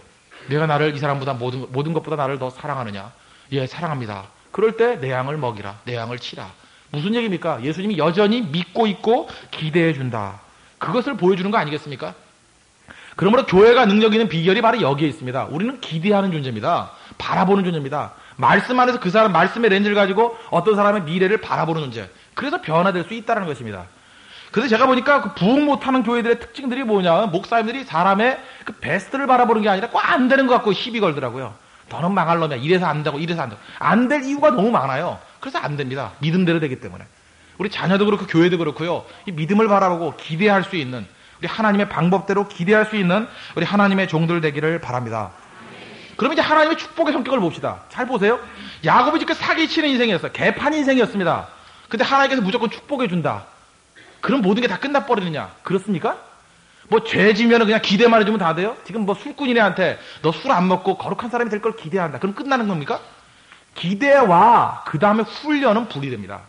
B: 내가 나를 이 사람보다 모든, 모든 것보다 나를 더 사랑하느냐? 예, 사랑합니다. 그럴 때 내 양을 먹이라, 내 양을 치라. 무슨 얘기입니까? 예수님이 여전히 믿고 있고 기대해 준다. 그것을 보여주는 거 아니겠습니까? 그러므로 교회가 능력 있는 비결이 바로 여기에 있습니다. 우리는 기대하는 존재입니다. 바라보는 존재입니다. 말씀 안에서 그 사람 말씀의 렌즈를 가지고 어떤 사람의 미래를 바라보는 존재. 그래서 변화될 수 있다는 것입니다. 그래서 제가 보니까 그 부흥 못하는 교회들의 특징들이 뭐냐. 목사님들이 사람의 그 베스트를 바라보는 게 아니라 꼭 안 되는 것 같고 시비 걸더라고요. 너는 망할 놈이야. 이래서 안 되고 이래서 안 되고. 안 될 이유가 너무 많아요. 그래서 안 됩니다. 믿음대로 되기 때문에. 우리 자녀도 그렇고 교회도 그렇고요. 이 믿음을 바라보고 기대할 수 있는 우리 하나님의 방법대로 기대할 수 있는 우리 하나님의 종들 되기를 바랍니다. 그러면 이제 하나님의 축복의 성격을 봅시다. 잘 보세요. 야곱이 지금 사기치는 인생이었어요. 개판 인생이었습니다. 근데 하나님께서 무조건 축복해 준다. 그럼 모든 게 다 끝나버리느냐? 그렇습니까? 뭐 죄 지면 그냥 기대만 해주면 다 돼요? 지금 뭐 술꾼이네한테 너 술 안 먹고 거룩한 사람이 될 걸 기대한다. 그럼 끝나는 겁니까? 기대와 그 다음에 훈련은 불이 됩니다.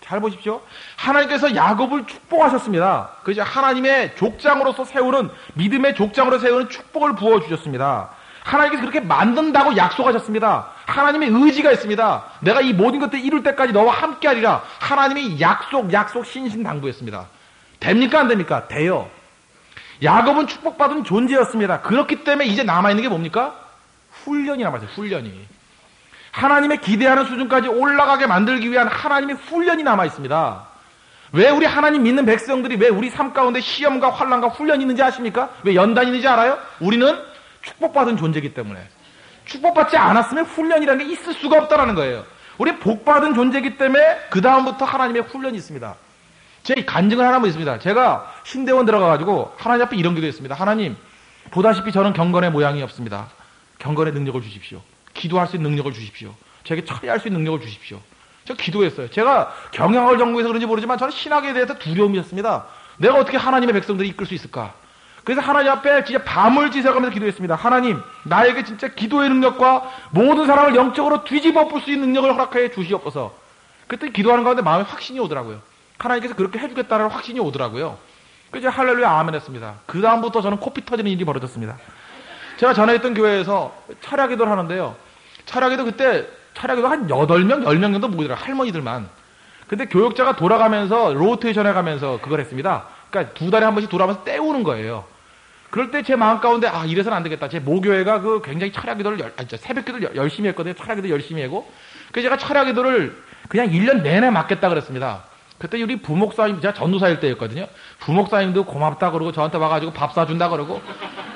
B: 잘 보십시오. 하나님께서 야곱을 축복하셨습니다. 그죠? 하나님의 족장으로서 세우는 믿음의 족장으로 세우는 축복을 부어 주셨습니다. 하나님께서 그렇게 만든다고 약속하셨습니다. 하나님의 의지가 있습니다. 내가 이 모든 것들 이룰 때까지 너와 함께하리라. 하나님이 약속, 약속 신신당부했습니다. 됩니까 안 됩니까? 돼요. 야곱은 축복받은 존재였습니다. 그렇기 때문에 이제 남아있는 게 뭡니까? 훈련이 남아있어요. 훈련이. 하나님의 기대하는 수준까지 올라가게 만들기 위한 하나님의 훈련이 남아 있습니다. 왜 우리 하나님 믿는 백성들이 왜 우리 삶 가운데 시험과 환란과 훈련이 있는지 아십니까? 왜 연단이 있는지 알아요? 우리는 축복받은 존재이기 때문에. 축복받지 않았으면 훈련이라는 게 있을 수가 없다라는 거예요. 우리 복받은 존재이기 때문에 그 다음부터 하나님의 훈련이 있습니다. 제 간증을 하나만 있습니다. 제가 신대원 들어가가지고 하나님 앞에 이런 기도했습니다. 하나님 보다시피 저는 경건의 모양이 없습니다. 경건의 능력을 주십시오. 기도할 수 있는 능력을 주십시오. 저에게 처리할 수 있는 능력을 주십시오. 저 기도했어요. 제가 경영을 전공해서 그런지 모르지만 저는 신학에 대해서 두려움이었습니다. 내가 어떻게 하나님의 백성들을 이끌 수 있을까? 그래서 하나님 앞에 진짜 밤을 지새가면서 기도했습니다. 하나님, 나에게 진짜 기도의 능력과 모든 사람을 영적으로 뒤집어 볼수 있는 능력을 허락해 주시옵소서. 그때 기도하는 가운데 마음에 확신이 오더라고요. 하나님께서 그렇게 해주겠다는 확신이 오더라고요. 그래서 할렐루야 아멘 했습니다. 그 다음부터 저는 코피 터지는 일이 벌어졌습니다. 제가 전에 있던 교회에서 철야 기도를 하는데요. 철학에도 그때 철학에도 한 8명, 10명 정도 모이더라 할머니들만. 근데 교육자가 돌아가면서 로테이션 해가면서 그걸 했습니다. 그러니까 두 달에 한 번씩 돌아가면서 때우는 거예요. 그럴 때 제 마음 가운데 아 이래서는 안 되겠다. 제 모교회가 그 굉장히 철학 기도를 열, 아니, 새벽 기도를 열심히 했거든요. 철학 기도 열심히 하고. 그래서 제가 철학 기도를 그냥 1년 내내 맡겠다 그랬습니다. 그때 우리 부목사님 제가 전도사일 때였거든요. 부목사님도 고맙다 그러고 저한테 와가지고 밥 사준다 그러고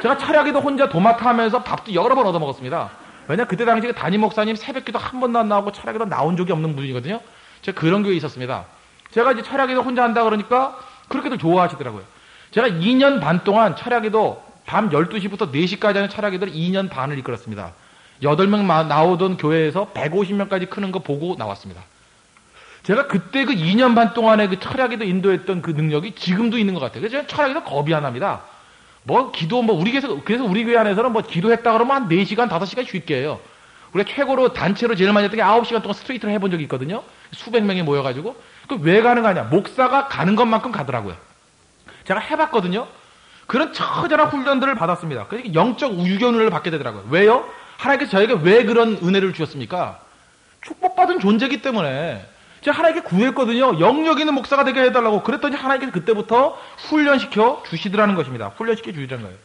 B: 제가 철학 기도 혼자 도맡아 하면서 밥도 여러 번 얻어 먹었습니다. 왜냐 그때 당시에 담임 목사님 새벽기도 한 번도 안 나오고 철학기도 나온 적이 없는 분이거든요. 제가 그런 교회에 있었습니다. 제가 이제 철학기도 혼자 한다 그러니까 그렇게도 좋아하시더라고요. 제가 2년 반 동안 철학기도 밤 12시부터 4시까지 하는 철학기도를 2년 반을 이끌었습니다. 8명 나오던 교회에서 150명까지 크는 거 보고 나왔습니다. 제가 그때 그 2년 반 동안에 그 철학에도 인도했던 그 능력이 지금도 있는 것 같아요. 그래서 저는 철학에서 겁이 안 납니다. 뭐 기도 뭐 우리 교회에서 그래서 우리 교회 안에서는 뭐 기도했다 그러면 한 4시간 5시간 쉽게 해요. 우리가 최고로 단체로 제일 많이 했던 게 9시간 동안 스트레이트를 해본 적이 있거든요. 수백 명이 모여가지고 그 왜 가는 거 아니야? 목사가 가는 것만큼 가더라고요. 제가 해봤거든요. 그런 처절한 훈련들을 받았습니다. 그러니까 영적 유견을 받게 되더라고요. 왜요? 하나님께서 저에게 왜 그런 은혜를 주셨습니까? 축복받은 존재이기 때문에 제가 하나님께 구했거든요. 영역 있는 목사가 되게 해달라고. 그랬더니 하나님께서 그때부터 훈련시켜 주시더라는 것입니다. 훈련시켜 주시라는 거예요.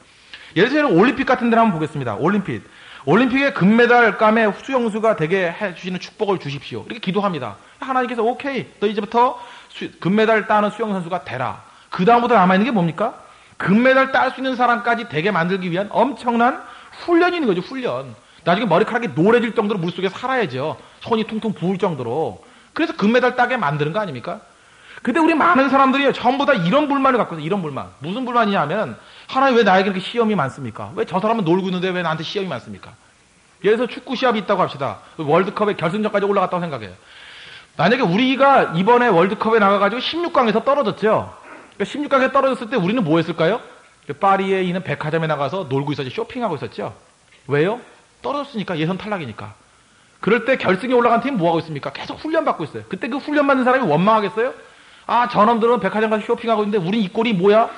B: 예를 들어 올림픽 같은 데를 한번 보겠습니다. 올림픽. 올림픽에 금메달 감에 수영수가 되게 해주시는 축복을 주십시오. 이렇게 기도합니다. 하나님께서 오케이. 너 이제부터 수, 금메달 따는 수영선수가 되라. 그 다음부터 남아있는 게 뭡니까? 금메달 딸 수 있는 사람까지 되게 만들기 위한 엄청난 훈련이 있는 거죠, 훈련. 나중에 머리카락이 노래질 정도로 물속에 살아야죠. 손이 퉁퉁 부을 정도로. 그래서 금메달 따게 만드는 거 아닙니까? 근데 우리 많은 사람들이 전부 다 이런 불만을 갖고 있어요. 이런 불만. 무슨 불만이냐면 하나님 왜 나에게 이렇게 시험이 많습니까? 왜 저 사람은 놀고 있는데 왜 나한테 시험이 많습니까? 예를 들어서 축구 시합이 있다고 합시다. 월드컵에 결승전까지 올라갔다고 생각해요. 만약에 우리가 이번에 월드컵에 나가가지고 16강에서 떨어졌죠. 그러니까 16강에 떨어졌을 때 우리는 뭐 했을까요? 그 파리에 있는 백화점에 나가서 놀고 있었죠. 쇼핑하고 있었죠. 왜요? 떨어졌으니까 예선 탈락이니까. 그럴 때 결승에 올라간 팀 뭐하고 있습니까? 계속 훈련받고 있어요. 그때 그 훈련받는 사람이 원망하겠어요? 아, 저놈들은 백화점 가서 쇼핑하고 있는데 우린 이 꼴이 뭐야?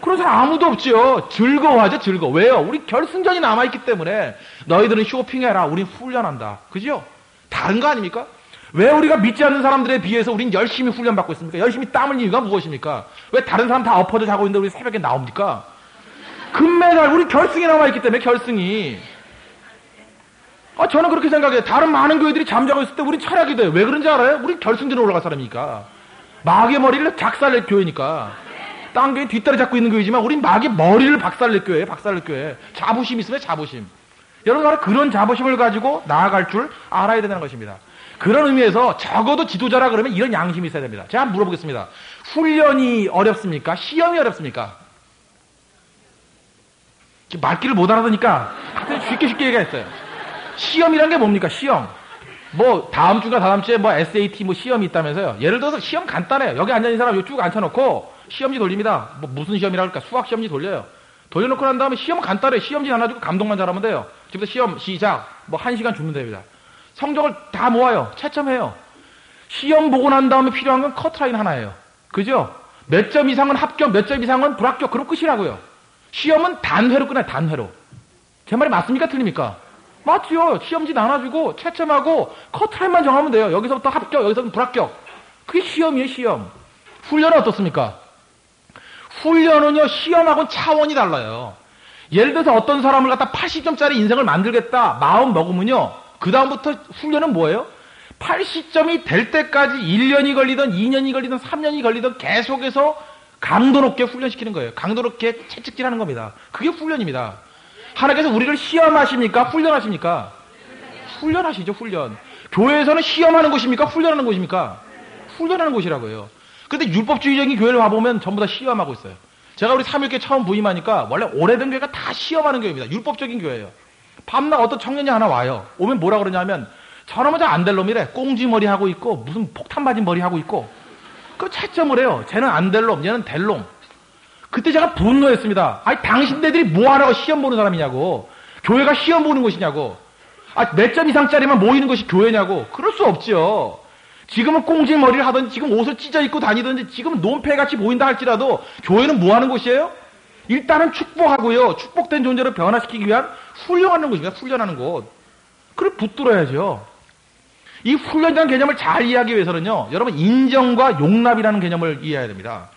B: 그런 사람 아무도 없죠. 즐거워하죠, 즐거워. 왜요? 우리 결승전이 남아있기 때문에 너희들은 쇼핑해라. 우린 훈련한다. 그죠? 다른 거 아닙니까? 왜 우리가 믿지 않는 사람들에 비해서 우린 열심히 훈련받고 있습니까? 열심히 땀 흘린 이유가 무엇입니까? 왜 다른 사람 다 엎어져 자고 있는데 우리 새벽에 나옵니까? 금메달, 우리 결승에 남아있기 때문에 결승이. 아, 저는 그렇게 생각해요. 다른 많은 교회들이 잠자고 있을 때 우린 철학이 돼요. 왜 그런지 알아요? 우리 결승전에 올라갈 사람이니까. 마귀의 머리를 작살낼 교회니까. 딴 교회 뒷다리 잡고 있는 교회지만 우린 마귀의 머리를 박살낼 교회, 박살낼 교회. 자부심 있으면 자부심. 여러분, 바로 그런 자부심을 가지고 나아갈 줄 알아야 된다는 것입니다. 그런 의미에서 적어도 지도자라 그러면 이런 양심이 있어야 됩니다. 제가 한번 물어보겠습니다. 훈련이 어렵습니까? 시험이 어렵습니까? 말귀를 못 알아듣니까 쉽게 쉽게 얘기했어요. 시험이란 게 뭡니까? 시험. 뭐 다음 주가 다음 주에 뭐 SAT 뭐 시험이 있다면서요. 예를 들어서 시험 간단해요. 여기 앉아 있는 사람 이쭉 앉혀놓고 시험지 돌립니다. 뭐 무슨 시험이라 할까? 수학 시험지 돌려요. 돌려놓고 난 다음에 시험은 간단해. 시험지 하나 주고 감독만 잘하면 돼요. 지금부터 시험 시작. 뭐 한 시간 주면 됩니다. 성적을 다 모아요. 채점해요. 시험 보고 난 다음에 필요한 건 커트라인 하나예요. 그죠? 몇 점 이상은 합격, 몇 점 이상은 불합격. 그럼 끝이라고요. 시험은 단회로 끝나요. 단회로. 제 말이 맞습니까? 틀립니까? 맞지요. 시험지 나눠주고 채점하고 커트라인만 정하면 돼요. 여기서부터 합격, 여기서부터 불합격. 그게 시험이에요, 시험. 훈련은 어떻습니까? 훈련은요, 시험하고는 차원이 달라요. 예를 들어서 어떤 사람을 갖다 80점짜리 인생을 만들겠다 마음 먹으면요, 그다음부터 훈련은 뭐예요? 80점이 될 때까지 1년이 걸리든 2년이 걸리든 3년이 걸리든 계속해서 강도 높게 훈련시키는 거예요. 강도 높게 채찍질 하는 겁니다. 그게 훈련입니다. 하나님께서 우리를 시험하십니까? 훈련하십니까? 훈련하시죠, 훈련. 교회에서는 시험하는 곳입니까? 훈련하는 곳입니까? 훈련하는 곳이라고요. 근데 율법주의적인 교회를 와보면 전부 다 시험하고 있어요. 제가 우리 3일께 처음 부임하니까 원래 오래된 교회가 다 시험하는 교회입니다. 율법적인 교회예요. 밤낮 어떤 청년이 하나 와요. 오면 뭐라 그러냐면 저놈은 안될 놈이래. 꽁지 머리 하고 있고 무슨 폭탄 맞은 머리 하고 있고 그 채점을 해요. 쟤는 안 될 놈, 얘는 될 놈. 그때 제가 분노했습니다. 아니 당신네들이 뭐 하라고 시험 보는 사람이냐고. 교회가 시험 보는 것이냐고. 아, 몇 점 이상짜리만 모이는 것이 교회냐고. 그럴 수 없죠. 지금은 꽁지 머리를 하든지 지금 옷을 찢어 입고 다니든지 지금 논패같이 보인다 할지라도 교회는 뭐 하는 곳이에요? 일단은 축복하고요. 축복된 존재를 변화시키기 위한 훈련하는 곳입니다. 훈련하는 곳. 그걸 붙들어야죠. 이 훈련이라는 개념을 잘 이해하기 위해서는요. 여러분 인정과 용납이라는 개념을 이해해야 됩니다.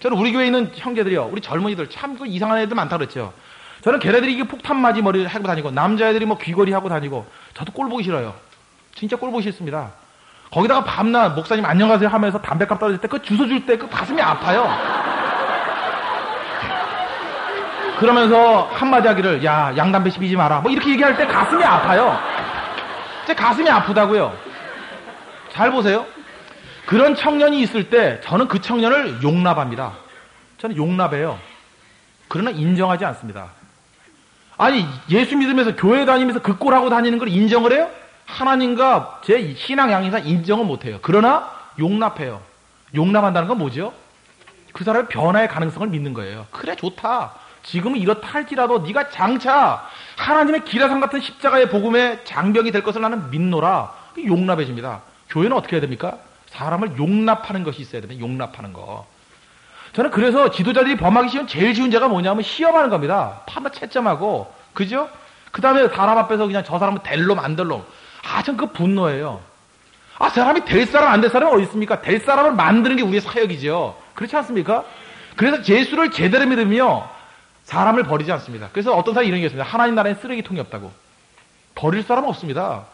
B: 저는 우리 교회에 있는 형제들이요. 우리 젊은이들 참 그 이상한 애들 많다 그랬죠. 저는 걔네들이 이게 폭탄 맞이 머리를 하고 다니고 남자애들이 뭐 귀걸이 하고 다니고 저도 꼴 보기 싫어요. 진짜 꼴 보기 싫습니다. 거기다가 밤낮 목사님 안녕하세요 하면서 담배값 떨어질 때 그 주소 줄 때 그 가슴이 아파요. 그러면서 한마디 하기를 야 양담배 씹이지 마라 뭐 이렇게 얘기할 때 가슴이 아파요. 제 가슴이 아프다고요. 잘 보세요. 그런 청년이 있을 때 저는 그 청년을 용납합니다. 저는 용납해요. 그러나 인정하지 않습니다. 아니 예수 믿으면서 교회 다니면서 그 꼴하고 다니는 걸 인정을 해요? 하나님과 제 신앙 양이상 인정은 못해요. 그러나 용납해요. 용납한다는 건 뭐죠? 그 사람의 변화의 가능성을 믿는 거예요. 그래 좋다. 지금은 이렇다 할지라도 네가 장차 하나님의 기라상 같은 십자가의 복음의 장벽이 될 것을 나는 믿노라. 용납해 집니다. 교회는 어떻게 해야 됩니까? 사람을 용납하는 것이 있어야 됩니다. 용납하는 거. 저는 그래서 지도자들이 범하기 쉬운 제일 쉬운 죄가 뭐냐면 시험하는 겁니다. 판다 채점하고 그죠? 그 다음에 사람 앞에서 그냥 저 사람은 될 놈, 안 될 놈. 아, 전 그 분노예요. 아, 사람이 될 사람, 안 될 사람이 어디 있습니까? 될 사람을 만드는 게 우리의 사역이죠. 그렇지 않습니까? 그래서 예수를 제대로 믿으며 사람을 버리지 않습니다. 그래서 어떤 사람이 이런 게 있습니다. 하나님 나라에 쓰레기통이 없다고. 버릴 사람은 없습니다.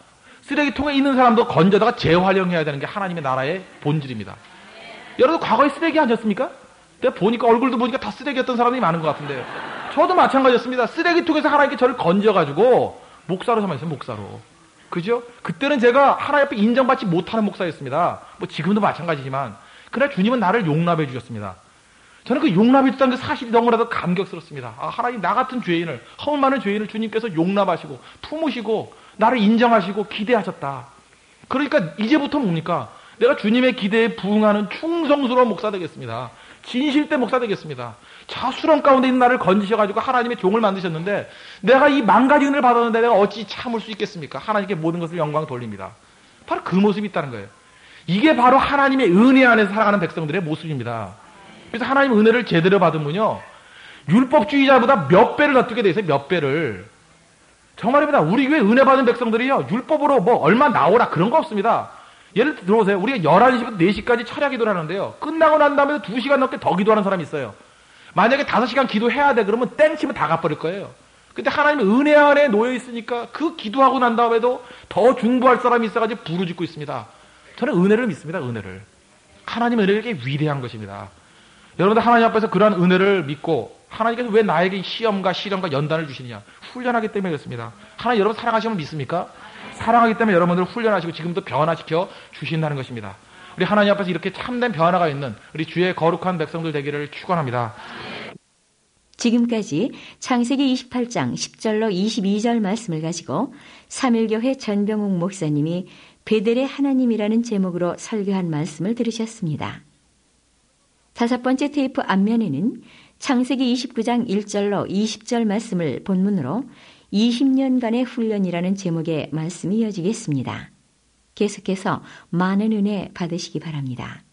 B: 쓰레기통에 있는 사람도 건져다가 재활용해야 되는 게 하나님의 나라의 본질입니다. 여러분 과거에 쓰레기 아니었습니까? 내가 보니까 얼굴도 보니까 다 쓰레기였던 사람이 많은 것 같은데 저도 마찬가지였습니다. 쓰레기통에서 하나님께 저를 건져가지고 목사로 삼았어요. 목사로. 그죠? 그때는 제가 하나님 앞에 인정받지 못하는 목사였습니다. 뭐 지금도 마찬가지지만 그러나 주님은 나를 용납해 주셨습니다. 저는 그 용납해 주다는 그 사실이 너무나도 감격스럽습니다. 아, 하나님 나 같은 죄인을 허물 많은 죄인을 주님께서 용납하시고 품으시고 나를 인정하시고 기대하셨다. 그러니까 이제부터 뭡니까? 내가 주님의 기대에 부응하는 충성스러운 목사 되겠습니다. 진실된 목사 되겠습니다. 자수령 가운데 있는 나를 건지셔가지고 하나님의 종을 만드셨는데 내가 이 은혜를 받았는데 내가 어찌 참을 수 있겠습니까? 하나님께 모든 것을 영광 돌립니다. 바로 그 모습이 있다는 거예요. 이게 바로 하나님의 은혜 안에서 살아가는 백성들의 모습입니다. 그래서 하나님 은혜를 제대로 받으면요. 율법주의자보다 몇 배를 더 뜨게 돼 있어요. 몇 배를. 정말입니다. 우리 교회 은혜 받은 백성들이요. 율법으로 뭐 얼마 나오라 그런 거 없습니다. 예를 들어보세요. 우리가 11시부터 4시까지 철야 기도를 하는데요. 끝나고 난 다음에 2시간 넘게 더 기도하는 사람이 있어요. 만약에 5시간 기도해야 돼 그러면 땡 치면 다 갚아버릴 거예요. 근데 하나님의 은혜 안에 놓여 있으니까 그 기도하고 난 다음에도 더 중보할 사람이 있어가지고 부르짖고 있습니다. 저는 은혜를 믿습니다. 은혜를. 하나님의 은혜가 이렇게 위대한 것입니다. 여러분들 하나님 앞에서 그러한 은혜를 믿고 하나님께서 왜 나에게 시험과 시련과 연단을 주시느냐? 훈련하기 때문에 그렇습니다. 하나님 여러분 사랑하시면 믿습니까? 사랑하기 때문에 여러분들을 훈련하시고 지금도 변화시켜 주신다는 것입니다. 우리 하나님 앞에서 이렇게 참된 변화가 있는 우리 주의 거룩한 백성들 되기를 축원합니다.
A: 지금까지 창세기 28장 10절로 22절 말씀을 가지고 삼일교회 전병욱 목사님이 베델의 하나님이라는 제목으로 설교한 말씀을 들으셨습니다. 다섯 번째 테이프 앞면에는 창세기 29장 1절로 20절 말씀을 본문으로 20년간의 훈련이라는 제목의 말씀이 이어지겠습니다. 계속해서 많은 은혜 받으시기 바랍니다.